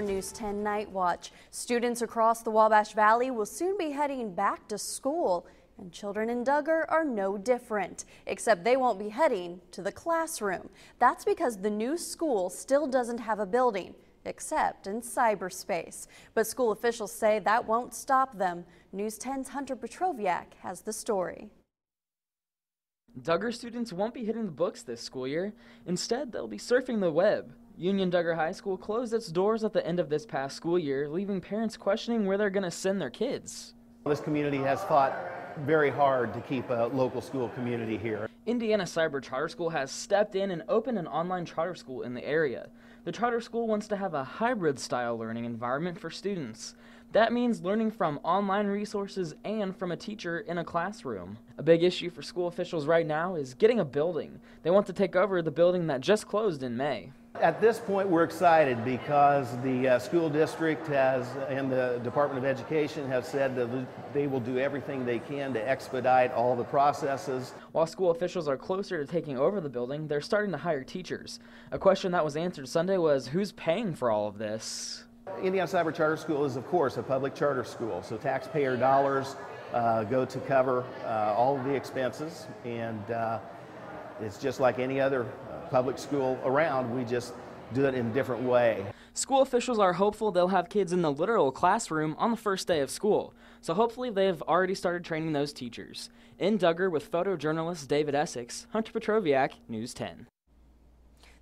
News 10 Night Watch. Students across the Wabash Valley will soon be heading back to school. And children in Dugger are no different, except they won't be heading to the classroom. That's because the new school still doesn't have a building, except in cyberspace. But school officials say that won't stop them. News 10's Hunter Petroviak has the story. Dugger students won't be hitting the books this school year. Instead, they'll be surfing the web. Union Dugger High School closed its doors at the end of this past school year, leaving parents questioning where they're going to send their kids. This community has fought very hard to keep a local school community here. Indiana Cyber Charter School has stepped in and opened an online charter school in the area. The charter school wants to have a hybrid style learning environment for students. That means learning from online resources and from a teacher in a classroom. A big issue for school officials right now is getting a building. They want to take over the building that just closed in May. At this point, we're excited because the uh, school district has and the Department of Education have said that they will do everything they can to expedite all the processes. While school officials are closer to taking over the building, they're starting to hire teachers. A question that was answered Sunday was who's paying for all of this? Indiana Cyber Charter School is, of course, a public charter school, so taxpayer dollars uh, go to cover uh, all of the expenses, and uh, it's just like any other uh, public school around. We just do it in a different way. School officials are hopeful they'll have kids in the literal classroom on the first day of school, so hopefully they've already started training those teachers. In Dugger with photojournalist David Essex, Hunter Petroviak, News 10.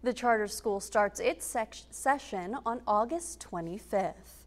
The charter school starts its session on August 25th.